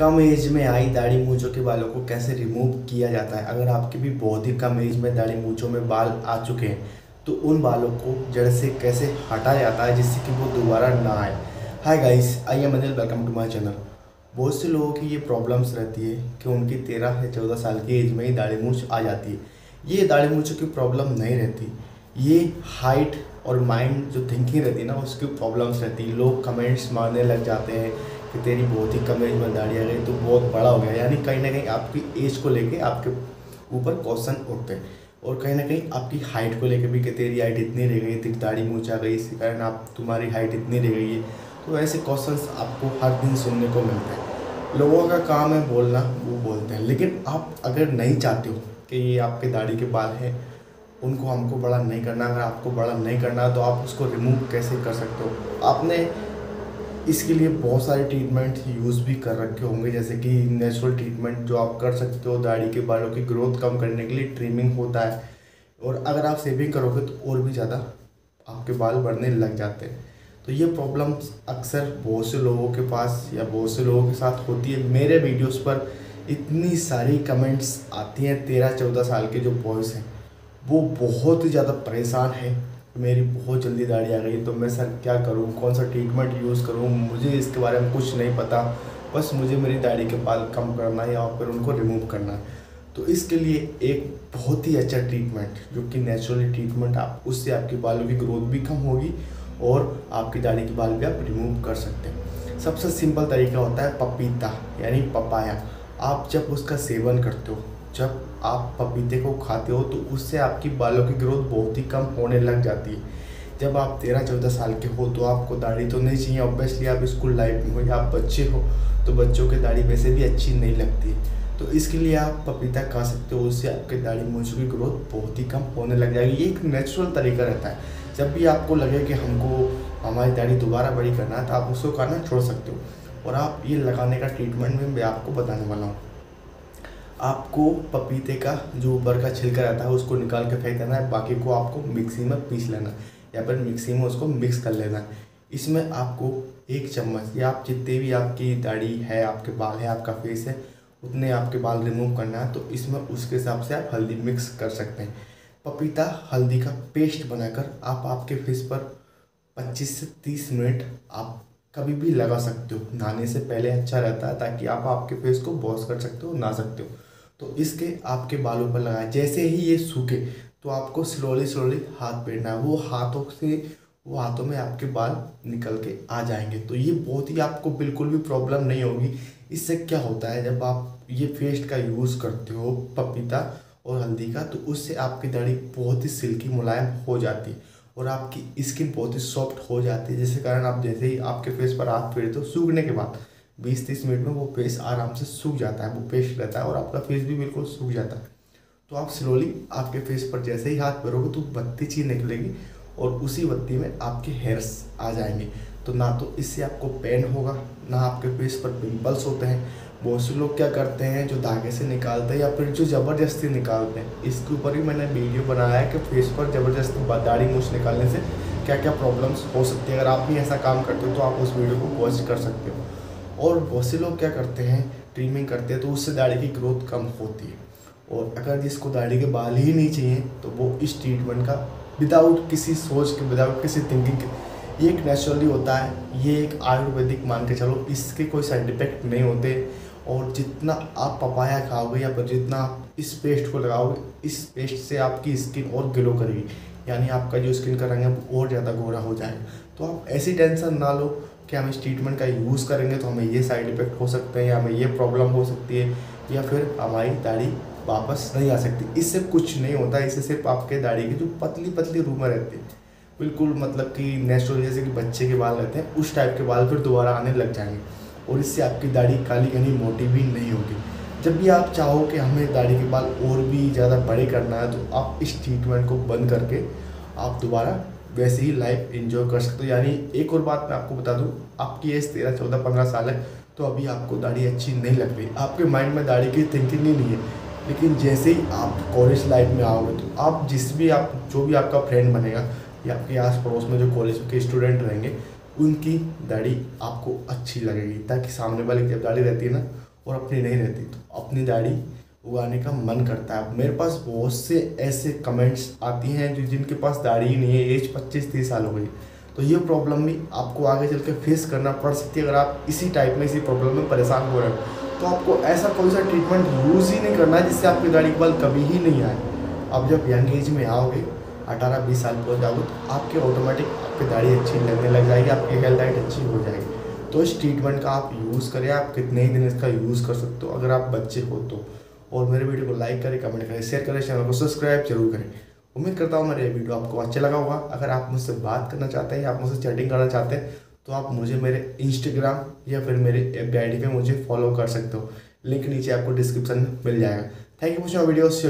कम as में आई दाढ़ी मूछों के बालों को कैसे रिमूव किया जाता है? अगर आपके भी बहुत ही कम एज में दाढ़ी मूछों में बाल आ चुके हैं तो उन बालों को जड़ से कैसे हटाया जाता है जिससे कि वो दोबारा ना आए? Hi guys I am Anil welcome to my channel बहुत से लोगों की ये प्रॉब्लम्स रहती है कि उनकी तेरह या चौदह साल की एज में ही दाढ़ी मूछ आ जाती है। ये दाढ़ी मूछों की प्रॉब्लम नहीं रहती। ये हाइट और माइंड जो थिंकिंग रहती है ना, उसकी प्रॉब्लम्स रहती है। लोग कमेंट्स मारने लग जाते हैं। कि तेरी बहुत ही कम एज में दाढ़ी आ गई तो बहुत बड़ा हो गया। यानी कहीं ना कहीं आपकी एज को लेके आपके ऊपर क्वेश्चन उठते हैं। और कहीं ना कहीं आपकी हाइट को लेकर भी कि तेरी हाइट इतनी रह गई, तेरी दाढ़ी मूछ आ गई इसी कारण आप, तुम्हारी हाइट इतनी रह गई है। तो ऐसे क्वेश्चन आपको हर दिन सुनने को मिलते हैं। लोगों का काम है बोलना, वो बोलते हैं। लेकिन आप अगर नहीं चाहते हो कि ये आपके दाढ़ी के बाल हैं, उनको हमको बड़ा नहीं करना, अगर आपको बड़ा नहीं करना तो आप उसको रिमूव कैसे कर सकते हो? आपने इसके लिए बहुत सारे ट्रीटमेंट यूज़ भी कर रखे होंगे, जैसे कि नेचुरल ट्रीटमेंट जो आप कर सकते हो, दाढ़ी के बालों की ग्रोथ कम करने के लिए ट्रिमिंग होता है। और अगर आप सेविंग करोगे तो और भी ज़्यादा आपके बाल बढ़ने लग जाते हैं। तो ये प्रॉब्लम्स अक्सर बहुत से लोगों के पास या बहुत से लोगों के साथ होती है। मेरे वीडियोस पर इतनी सारी कमेंट्स आती हैं, तेरह चौदह साल के जो बॉयज़ हैं, वो बहुत ही ज़्यादा परेशान हैं। मेरी बहुत जल्दी दाढ़ी आ गई तो मैं सर क्या करूँ? कौन सा ट्रीटमेंट यूज़ करूँ? मुझे इसके बारे में कुछ नहीं पता। बस मुझे मेरी दाढ़ी के बाल कम करना है या फिर उनको रिमूव करना है। तो इसके लिए एक बहुत ही अच्छा ट्रीटमेंट जो कि नेचुरली ट्रीटमेंट आप, उससे आपके बालों की ग्रोथ भी कम होगी और आपकी दाढ़ी के बाल भी आप रिमूव कर सकते हैं। सबसे सिंपल तरीका होता है पपीता, यानी पपाया। आप जब उसका सेवन करते हो जब आप पपीते को खाते हो तो उससे आपकी बालों की ग्रोथ बहुत ही कम होने लग जाती है। जब आप तेरह चौदह साल के हो तो आपको दाढ़ी तो नहीं चाहिए ऑब्वियसली आप स्कूल लाइफ में हो या आप बच्चे हो तो बच्चों के दाढ़ी वैसे भी अच्छी नहीं लगती। तो इसके लिए आप पपीता खा सकते हो, उससे आपके दाढ़ी मूछों की ग्रोथ बहुत ही कम होने लग जाएगी। ये एक नेचुरल तरीका रहता है। जब भी आपको लगे कि हमको, हमारी दाढ़ी दोबारा बड़ी करना है तो आप उसको खाना छोड़ सकते हो। और आप ये लगाने का ट्रीटमेंट भी मैं आपको बताने वाला हूँ। आपको पपीते का जो ऊपर का छिलका रहता है, उसको निकाल के फेंक देना है, बाकी को आपको मिक्सी में पीस लेना या फिर मिक्सी में उसको मिक्स कर लेना है। इसमें आपको एक चम्मच, या आप जितने भी आपकी दाढ़ी है, आपके बाल है, आपका फेस है, उतने आपके बाल रिमूव करना है तो इसमें उसके हिसाब से आप हल्दी मिक्स कर सकते हैं। पपीता हल्दी का पेस्ट बनाकर आप आपके फेस पर 25 से 30 मिनट आप कभी भी लगा सकते हो। नहाने से पहले अच्छा रहता है, ताकि आप आपके फेस को वॉश कर सकते हो, नहा सकते हो। तो इसके आपके बालों पर लगाए। जैसे ही ये सूखे तो आपको स्लोली स्लोली हाथ फेरना है। वो हाथों से, वो हाथों में आपके बाल निकल के आ जाएँगे। तो ये बहुत ही आपको बिल्कुल भी प्रॉब्लम नहीं होगी। इससे क्या होता है, जब आप ये पेस्ट का यूज़ करते हो पपीता और हल्दी का तो उससे आपकी दाढ़ी बहुत ही सिल्की मुलायम हो जाती है और आपकी स्किन बहुत ही सॉफ्ट हो जाती है। जिसके कारण आप जैसे ही आपके फेस पर हाथ फेरते हो, सूखने के बाद बीस तीस मिनट में वो फेस आराम से सूख जाता है, वो पेस्ट रहता है और आपका फेस भी बिल्कुल सूख जाता है। तो आप स्लोली आपके फेस पर जैसे ही हाथ फेरोगे तो बत्ती चीज़ निकलेगी और उसी बत्ती में आपके हेयर्स आ जाएँगे। तो ना तो इससे आपको पेन होगा, ना आपके फेस पर पिंपल्स होते हैं। बहुत से लोग क्या करते हैं, जो धागे से निकालते हैं या फिर जो ज़बरदस्ती निकालते हैं, इसके ऊपर ही मैंने वीडियो बनाया है कि फेस पर ज़बरदस्ती दाढ़ी मूछ निकालने से क्या क्या प्रॉब्लम्स हो सकती है। अगर आप भी ऐसा काम करते हो तो आप उस वीडियो को वॉच कर सकते हो। और बहुत से लोग क्या करते हैं ट्रिमिंग करते हैं तो उससे दाढ़ी की ग्रोथ कम होती है। और अगर जिसको दाढ़ी के बाल ही नहीं चाहिए तो वो इस ट्रीटमेंट का विदाउट किसी सोच के विदाउट किसी थिंकिंग के, ये एक नेचुरली होता है। ये एक आयुर्वेदिक मान के चलो, इसके कोई साइड इफ़ेक्ट नहीं होते। और जितना आप पपाया खाओगे या फिर जितना आप इस पेस्ट को लगाओगे, इस पेस्ट से आपकी स्किन और ग्लो करेगी। यानी आपका जो स्किन का रंग है, वो और ज़्यादा गोरा हो जाएगा। तो आप ऐसी टेंशन ना लो। कि हम इस ट्रीटमेंट का यूज़ करेंगे तो हमें ये साइड इफ़ेक्ट हो सकते हैं या हमें ये प्रॉब्लम हो सकती है या फिर हमारी दाढ़ी वापस नहीं आ सकती। इससे कुछ नहीं होता, इससे सिर्फ़ आपके दाढ़ी की जो पतली पतली रूमर रहती है। बिल्कुल मतलब कि नेचुरल जैसे कि बच्चे के बाल रहते हैं, उस टाइप के बाल फिर दोबारा आने लग जाएँगे और इससे आपकी दाढ़ी काली घनी मोटी भी नहीं होगी। जब भी आप चाहो कि हमें दाढ़ी के बाल और भी ज़्यादा बड़े करना है तो आप इस ट्रीटमेंट को बंद करके आप दोबारा वैसे ही लाइफ एंजॉय कर सकते हो। यानी एक और बात मैं आपको बता दूँ, आपकी एज तेरह, चौदह, पंद्रह साल है तो अभी आपको दाढ़ी अच्छी नहीं लग रही। आपके माइंड में दाढ़ी की थिंकिंग ही नहीं है। लेकिन जैसे ही आप कॉलेज लाइफ में आओगे तो आप जिस भी आप, जो भी आपका फ्रेंड बनेगा, या आपके आस पड़ोस में जो कॉलेज के स्टूडेंट रहेंगे, उनकी दाढ़ी आपको अच्छी लगेगी। ताकि सामने वाले की जब दाढ़ी रहती है ना, और अपनी नहीं रहती तो अपनी दाढ़ी उगाने का मन करता है। मेरे पास बहुत से ऐसे कमेंट्स आती हैं जो जिनके पास दाढ़ी ही नहीं है एज पच्चीस तीस साल हो गई। तो ये प्रॉब्लम भी आपको आगे चल के फेस करना पड़ सकती है अगर आप इसी टाइप में, इसी प्रॉब्लम में परेशान हो रहे हो। तो आपको ऐसा कोई सा ट्रीटमेंट यूज़ ही नहीं करना है जिससे आपकी दाढ़ी के बाल कभी ही नहीं आए। अब जब यंग एज में आओगे, अठारह बीस साल पहुँच जाओगे तो आपके ऑटोमेटिक आपकी दाढ़ी अच्छी लगने लग जाएगी, आपकी हेल्थ डाइट अच्छी हो जाएगी। तो इस ट्रीटमेंट का आप यूज़ करें, आप कितने ही दिन इसका यूज़ कर सकते हो। अगर आप बच्चे हो तो। और मेरे वीडियो को लाइक करें कमेंट करें शेयर करें चैनल को सब्सक्राइब ज़रूर करें। उम्मीद करता हूँ मेरा ये वीडियो आपको अच्छा लगा होगा। अगर आप मुझसे बात करना चाहते हैं या आप मुझसे चैटिंग करना चाहते हैं तो आप मुझे मेरे इंस्टाग्राम या फिर मेरे एफ़ आई पे मुझे फॉलो कर सकते हो। लिंक नीचे आपको डिस्क्रिप्शन में मिल जाएगा। Thank you for video see